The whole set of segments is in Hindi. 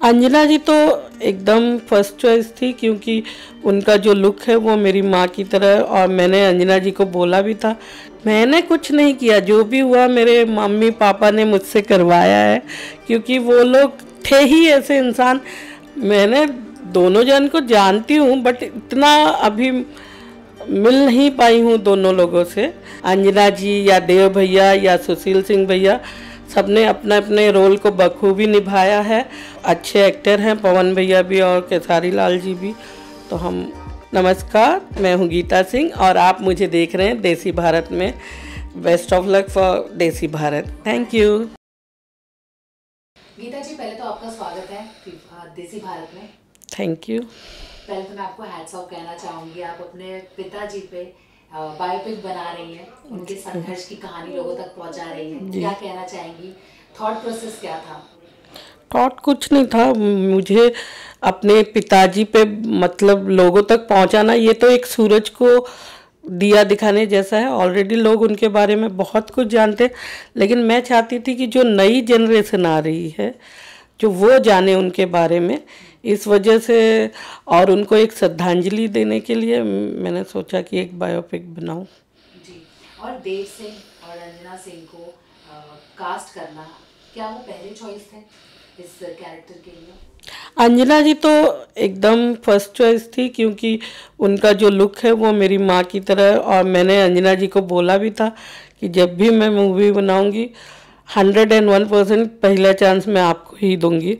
अंजना जी तो एकदम फ़र्स्ट चॉइस थी क्योंकि उनका जो लुक है वो मेरी माँ की तरह और मैंने अंजना जी को बोला भी था। मैंने कुछ नहीं किया, जो भी हुआ मेरे मम्मी पापा ने मुझसे करवाया है, क्योंकि वो लोग थे ही ऐसे इंसान। मैंने दोनों जन को जानती हूँ बट इतना अभी मिल नहीं पाई हूँ दोनों लोगों से। अंजना जी या देव भैया या सुशील सिंह भैया सबने अपने अपने रोल को बखूबी निभाया है। अच्छे एक्टर हैं पवन भैया भी और केसारी लाल जी भी। तो हम नमस्कार मैं हूँ गीता सिंह और आप मुझे देख रहे हैं देसी भारत में best of luck for Desi Bharat. Thank you. Geeta ji पहले तो आपका स्वागत है देसी भारत में। Thank you. पहले तो मैं आपको हैट्स ऑफ़ कहना चाहूँगी। आप अपने पिताजी पे बायोपिक बना रही हैं उनके संघर्ष की कहानी लोगों तक पहुँचा रही हैं। क्या कहना चाहेंगी? थॉट प्रोसेस क्या था? थॉट कुछ नहीं था। मुझे अपने पिताजी पे मतलब लोगों तक पहुंचाना ये तो एक सूरज को दिया दिखाने जैसा है। ऑलरेडी लोग उनके बारे में बहुत कुछ जानते लेकिन मैं चाहती थी कि जो नई जनरेशन आ रही है जो वो जाने उनके बारे में इस वजह से और उनको एक श्रद्धांजलि देने के लिए मैंने सोचा कि एक बायोपिक बनाऊँ। जी और देव सिंह और अंजना सिंह को आ, कास्ट करना क्या वो पहले चॉइस थे इस कैरेक्टर के लिए? अंजना जी तो एकदम फ़र्स्ट चॉइस थी क्योंकि उनका जो लुक है वो मेरी माँ की तरह और मैंने अंजना जी को बोला भी था कि जब भी मैं मूवी बनाऊँगी हंड्रेड एंड वन परसेंट पहला चांस मैं आपको ही दूँगी।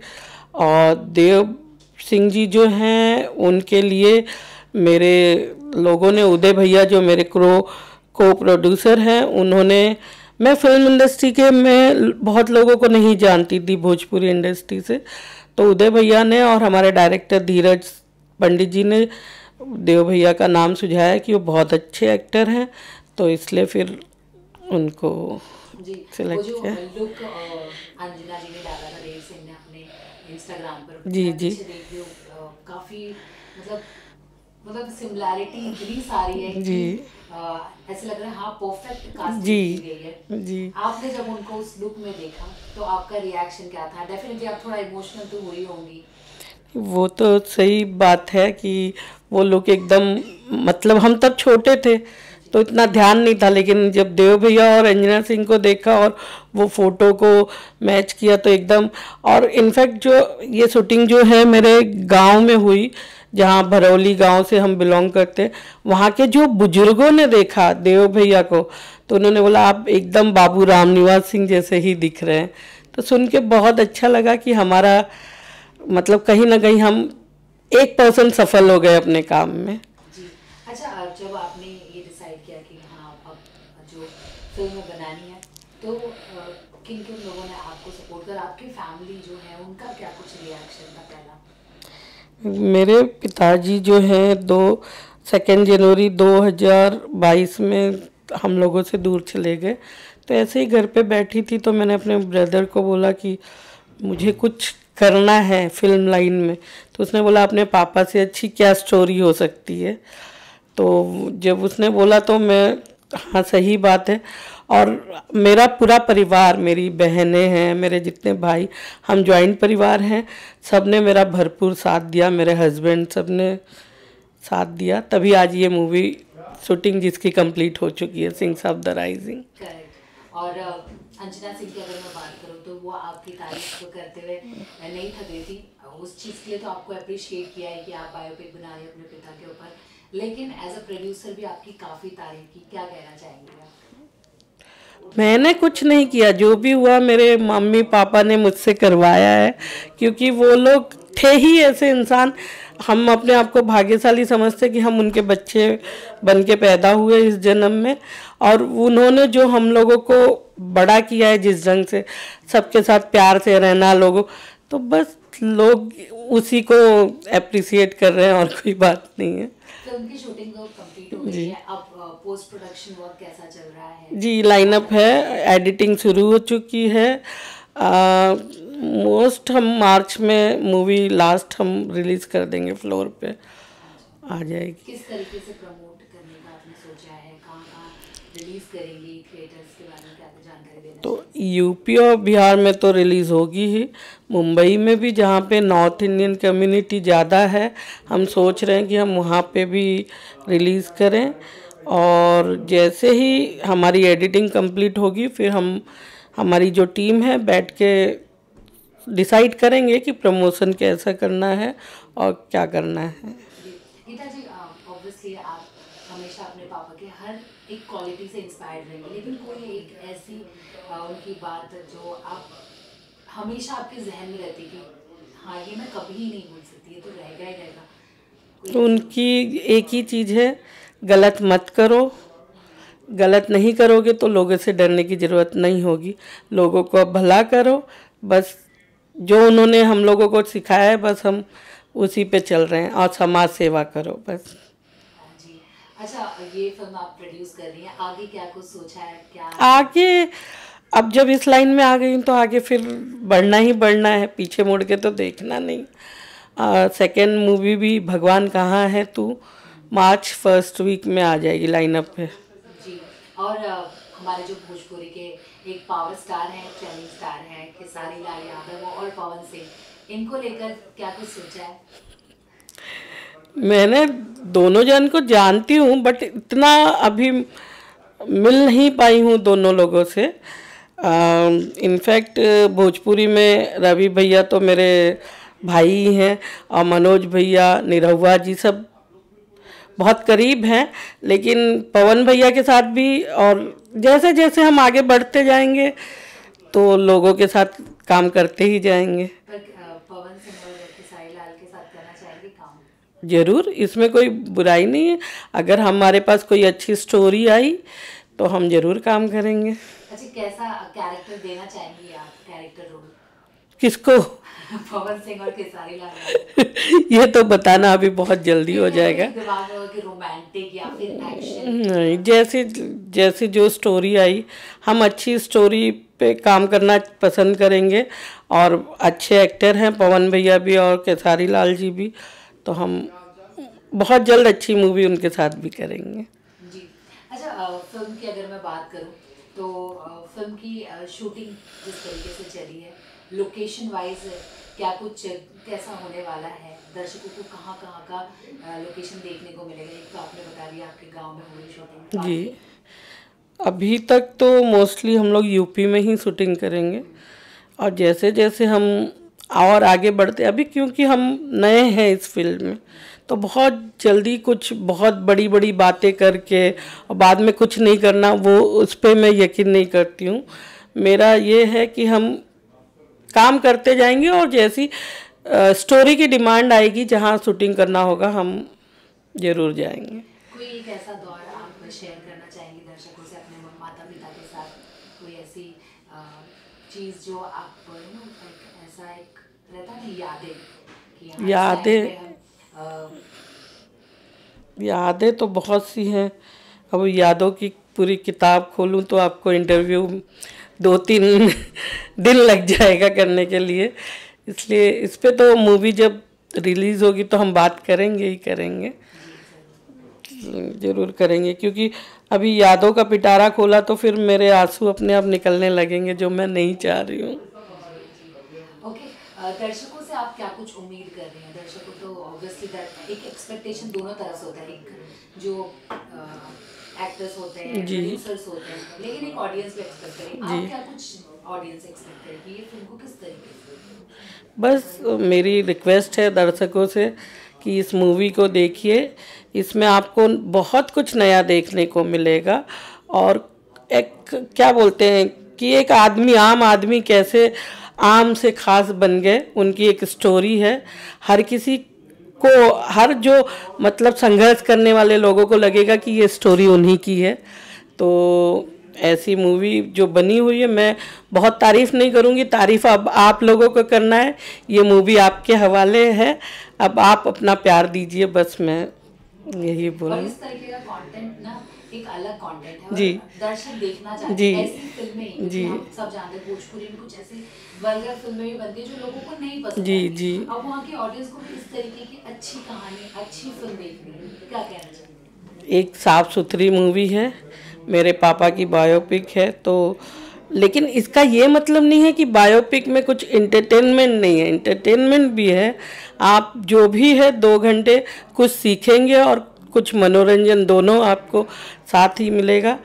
और देव सिंह जी जो हैं उनके लिए मेरे लोगों ने उदय भैया जो मेरे क्रो को प्रोड्यूसर हैं उन्होंने मैं फ़िल्म इंडस्ट्री के मैं बहुत लोगों को नहीं जानती थी भोजपुरी इंडस्ट्री से। तो उदय भैया ने और हमारे डायरेक्टर धीरज पंडित जी ने देव भैया का नाम सुझाया कि वो बहुत अच्छे एक्टर हैं तो इसलिए फिर उनको सिलेक्ट किया। इंस्टाग्राम पर जी जी। काफ़ी मतलब मतलब सिमिलैरिटी इतनी सारी है जी। ऐसे लग रहा है हाँ परफेक्ट कास्टिंग जी। की गई है। जी। आपने जब उनको उस लुक में देखा तो आपका रिएक्शन क्या था? डेफिनेटली आप थोड़ा इमोशनल तो हुई होंगी। वो तो सही बात है कि वो लोग एकदम मतलब हम तब छोटे थे तो इतना ध्यान नहीं था, लेकिन जब देव भैया और अंजना सिंह को देखा और वो फ़ोटो को मैच किया तो एकदम, और इनफैक्ट जो ये शूटिंग जो है मेरे गाँव में हुई, जहाँ भरौली गाँव से हम बिलोंग करते, वहाँ के जो बुज़ुर्गों ने देखा देव भैया को तो उन्होंने बोला, आप एकदम बाबू राम निवास सिंह जैसे ही दिख रहे हैं। तो सुन के बहुत अच्छा लगा कि हमारा मतलब कहीं ना कहीं हम एक परसेंट सफल हो गए अपने काम में जी अच्छा जब आपने ये डिसाइड किया कि हाँ अब जो फ़िल्म बनानी है। तो किन किन लोगों ने आपको सपोर्ट कर? आपकी फैमिली जो है, उनका क्या कुछ रिएक्शन था पहला? मेरे पिताजी जो हैं, दो सेकेंड जनवरी 2022 में हम लोगों से दूर चले गए। तो ऐसे ही घर पे बैठी थी तो मैंने अपने ब्रदर को बोला कि मुझे कुछ करना है फ़िल्म लाइन में। तो उसने बोला, अपने पापा से अच्छी क्या स्टोरी हो सकती है? तो जब उसने बोला तो मैं हाँ सही बात है। और मेरा पूरा परिवार, मेरी बहनें हैं, मेरे जितने भाई, हम ज्वाइंट परिवार हैं। सबने मेरा भरपूर साथ दिया, मेरे हस्बैंड सबने साथ दिया। तभी आज ये मूवी शूटिंग जिसकी कंप्लीट हो चुकी है सिंह साहब द राइजिंग और अंजना सिंह की अगर मैं बात करूँ तो वो आपकी तारीफ़ करते हुए नहीं थके थी। उस चीज़ के लिए तो आपको अप्रिशिएट किया है कि आप बायोपिक बना रहे अपने पिता के ऊपर। लेकिन एज अ प्रोड्यूसर भी आपकी काफ़ी तारीफ़ की, क्या कहना चाहेंगे मैंने कुछ नहीं किया, जो भी हुआ मेरे मम्मी पापा ने मुझसे करवाया है, क्योंकि वो लोग थे ही ऐसे इंसान। हम अपने आप को भाग्यशाली समझते कि हम उनके बच्चे बन के पैदा हुए इस जन्म में, और उन्होंने जो हम लोगों को बड़ा किया है जिस ढंग से, सबके साथ प्यार से रहना, लोगों तो बस लोग उसी को अप्रिसिएट कर रहे हैं और कोई बात नहीं है। तो उनकी शूटिंग तो कंप्लीट हो गई है। अब पोस्ट प्रोडक्शन वर्क कैसा चल रहा है? जी लाइनअप है एडिटिंग शुरू हो चुकी है। मोस्ट हम मार्च में मूवी लास्ट हम रिलीज़ कर देंगे फ्लोर पे। आ जाएगी। किस तरीके से प्रमोट करने का आपने सोचा है? कहाँ कहाँ रिलीज़ करेंगी? थिएटर्स के बारे में क्या जानकारी देना तो यूपी और बिहार में तो रिलीज़ होगी ही। मुंबई में भी, जहाँ पे नॉर्थ इंडियन कम्युनिटी ज़्यादा है, हम सोच रहे हैं कि हम वहाँ पे भी रिलीज़ करें। और जैसे ही हमारी एडिटिंग कंप्लीट होगी, फिर हम, हमारी जो टीम है, बैठ के डिसाइड करेंगे कि प्रमोशन कैसा करना है और क्या करना है। गीता जी ऑब्वियसली आप हमेशा अपने पापा के हर एक क्वालिटी से इंस्पायर्ड रहेंगे। लेकिन कोई एक ऐसी उनकी बात जो आप, हमेशा आपके जहन में रहती कि हाँ ये मैं कभी नहीं भूल सकती, ये तो रहेगा ही रहेगा। उनकी एक ही चीज़ है, गलत मत करो। गलत नहीं करोगे तो लोगों से डरने की ज़रूरत नहीं होगी। लोगों को भला करो, बस जो उन्होंने हम लोगों को सिखाया है, बस हम उसी पे चल रहे हैं। और समाज सेवा करो, बस। हाँ अच्छा ये फ़िल्म आप प्रोड्यूस कर रही हैं। आगे क्या कुछ सोचा है? क्या? आगे अब जब इस लाइन में आ गई तो आगे फिर बढ़ना ही बढ़ना है। पीछे मुड़ के तो देखना नहीं। सेकेंड मूवी भी भगवान कहाँ है तू? मार्च फ़र्स्ट वीक में आ जाएगी लाइनअप पे। जी और हमारे जो भोजपुरी के एक पावर स्टार हैं ट्रेंडिंग स्टार हैं खेसारी लाल यादव और पवन सिंह इनको लेकर क्या कुछ सोचा है? मैंने दोनों जन को जानती हूँ बट इतना अभी मिल नहीं पाई हूँ दोनों लोगों से। इनफैक्ट भोजपुरी में रवि भैया तो मेरे भाई ही और मनोज भैया, निरहुआ जी सब बहुत करीब हैं, लेकिन पवन भैया के साथ भी और जैसे जैसे हम आगे बढ़ते जाएँगे तो लोगों के साथ काम करते ही जाएँगे पर अ, पवन सिंह और खेसारी लाल के साथ करना चाहेंगे काम ज़रूर इसमें कोई बुराई नहीं है। अगर हमारे पास कोई अच्छी स्टोरी आई तो हम ज़रूर काम करेंगे। अच्छा कैसा कैरेक्टर देना चाहेंगी आप कैरेक्टर रोल किसको? पवन सिंह और खेसारी लाल। ये तो बताना अभी बहुत जल्दी हो जाएगा। दिमाग में कि रोमांटिक या फिर एक्शन नहीं जैसे जैसे जो स्टोरी आई हम अच्छी स्टोरी पे काम करना पसंद करेंगे। और अच्छे एक्टर हैं पवन भैया भी और केसारी लाल जी भी। तो हम बहुत जल्द अच्छी मूवी उनके साथ भी करेंगे। जी। अच्छा फ़िल्म की अगर मैं बात करूँ तो फ़िल्म की शूटिंग जिस तरीके से चली है लोकेशन वाइज क्या कुछ कैसा होने वाला है? दर्शकों को कहाँ कहाँ का लोकेशन देखने को मिलेगा? एक तो आपने बता दिया आपके गाँव में हो शूटिंग जी। अभी तक तो मोस्टली हम लोग यूपी में ही शूटिंग करेंगे। और जैसे जैसे हम और आगे बढ़ते अभी क्योंकि हम नए हैं इस फ़ील्ड में तो बहुत जल्दी कुछ बहुत बड़ी बड़ी बातें करके और बाद में कुछ नहीं करना वो उस पर मैं यकीन नहीं करती हूँ। मेरा ये है कि हम काम करते जाएँगे और जैसी आ, स्टोरी की डिमांड आएगी जहाँ शूटिंग करना होगा हम ज़रूर जाएँगे। कोई एक ऐसा दौर आप शेयर करना चाहेंगे दर्शकों से अपने माता पिता के साथ? कोई ऐसी चीज़ जो आप you know, एक ऐसा एक यादें हाँ, यादें- यादें तो बहुत सी हैं। अब यादों की पूरी किताब खोलूं तो आपको इंटरव्यू दो तीन दिन लग जाएगा करने के लिए। इसलिए इस पर तो मूवी जब रिलीज़ होगी तो हम बात करेंगे ही करेंगे। ज़रूर करेंगे क्योंकि अभी यादों का पिटारा खोला तो फिर मेरे आँसू अपने आप निकलने लगेंगे जो मैं नहीं चाह रही हूँ। दर्शकों से आप क्या कुछ उम्मीद कर रहे हैं? दर्शकों तो ऑब्वियसली एक एक्सपेक्टेशन दोनों तरफ़ से होता है। एक जो एक्टर्स होते हैं। प्रोड्यूसर्स होते हैं लेकिन एक ऑडियंस भी एक्सपेक्ट करें। आप क्या कुछ ऑडियंस एक्सपेक्ट करें कि ये फ़िल्म को किस तरीके से बस मेरी रिक्वेस्ट है दर्शकों से कि इस मूवी को देखिए। इसमें आपको बहुत कुछ नया देखने को मिलेगा। और एक क्या बोलते हैं कि एक आदमी आम आदमी कैसे आम से खास बन गए, उनकी एक स्टोरी है। हर किसी को, हर जो मतलब संघर्ष करने वाले लोगों को लगेगा कि ये स्टोरी उन्हीं की है। तो ऐसी मूवी जो बनी हुई है, मैं बहुत तारीफ़ नहीं करूँगी। तारीफ़ अब आप लोगों को करना है। ये मूवी आपके हवाले है। अब आप अपना प्यार दीजिए, बस मैं यही बोलूँ एक अलग कंटेंट है जी। दर्शक देखना चाहते। हैं ऐसी फ़िल्में जी। हम सब जानते हैं भोजपुरी में कुछ ऐसी वल्गर फ़िल्में भी बनती है जो लोगों को नहीं पसंद जी, जी। अब वहाँ की ऑडियंस को इस तरीके की अच्छी कहानी अच्छी फ़िल्म देखनी क्या कहना चाहिए एक साफ़ सुथरी मूवी है मेरे पापा की बायोपिक है तो लेकिन इसका ये मतलब नहीं है कि बायोपिक में कुछ इंटरटेनमेंट नहीं है इंटरटेनमेंट भी है आप जो भी है दो घंटे कुछ सीखेंगे और कुछ मनोरंजन दोनों आपको साथ ही मिलेगा।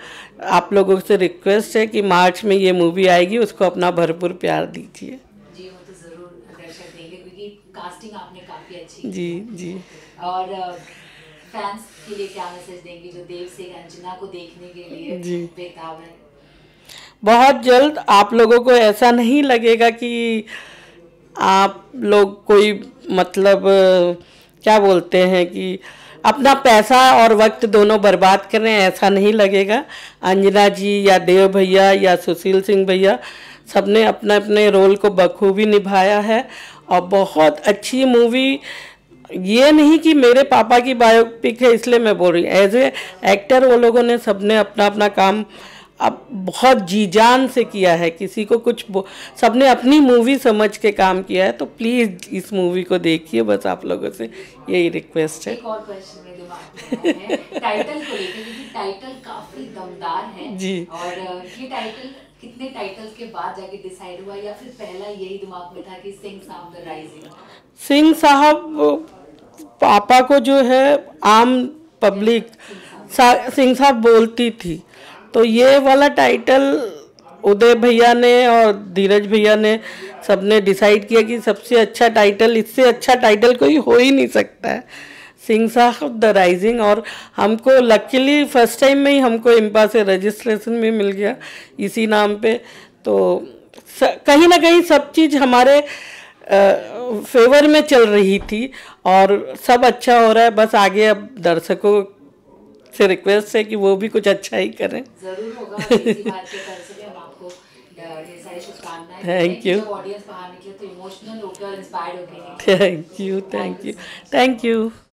आप लोगों से रिक्वेस्ट है कि मार्च में ये मूवी आएगी उसको अपना भरपूर प्यार दीजिए। जी वो तो ज़रूर दर्शक देंगे क्योंकि कास्टिंग आपने काफ़ी अच्छी जी जी। और फैंस के लिए क्या मैसेज देंगे जो देव से अंजना को देखने के लिए जी। बेताब है बहुत जल्द आप लोगों को ऐसा नहीं लगेगा कि आप लोग कोई मतलब क्या बोलते हैं कि अपना पैसा और वक्त दोनों बर्बाद कर रहे हैं, ऐसा नहीं लगेगा। अंजना जी या देव भैया या सुशील सिंह भैया सबने अपने अपने रोल को बखूबी निभाया है और बहुत अच्छी मूवी। ये नहीं कि मेरे पापा की बायोपिक है, इसलिए मैं बोल रही हूँ एज ए एक्टर वो लोगों ने सबने अपना अपना काम अब बहुत जी जान से किया है किसी को कुछ सबने अपनी मूवी समझ के काम किया है तो प्लीज़ इस मूवी को देखिए बस आप लोगों से यही रिक्वेस्ट है। एक और क्वेश्चन मेरे दिमाग में है टाइटल को लेकर क्योंकि टाइटल काफ़ी दमदार है जी। और ये टाइटल कितने टाइटल्स के बाद जाके डिसाइड हुआ या फिर पहला यही दिमाग में था कि सिंह साम द राइजिंग सिंह साहब पापा को जो है आम पब्लिक सिंह साहब बोलती थी। तो ये वाला टाइटल उदय भैया ने और धीरज भैया ने सबने डिसाइड किया कि सबसे अच्छा टाइटल इससे अच्छा टाइटल कोई हो ही नहीं सकता है। सिंह साहब द राइजिंग और हमको लकीली फ़र्स्ट टाइम में ही हमको इम्पा से रजिस्ट्रेशन भी मिल गया इसी नाम पे। तो कहीं ना कहीं सब चीज़ हमारे फेवर में चल रही थी और सब अच्छा हो रहा है। बस आगे अब दर्शकों से रिक्वेस्ट है कि वो भी कुछ अच्छा ही करें। ज़रूर होगा और इसी बात के तरफ़ से भी हम आपको ढेर सारी शुभकामनाएँ देते Thank कि you. जब ऑडियंस बाहर निकले इमोशनल होकर और इंस्पायर्ड होकर thank you thank you thank you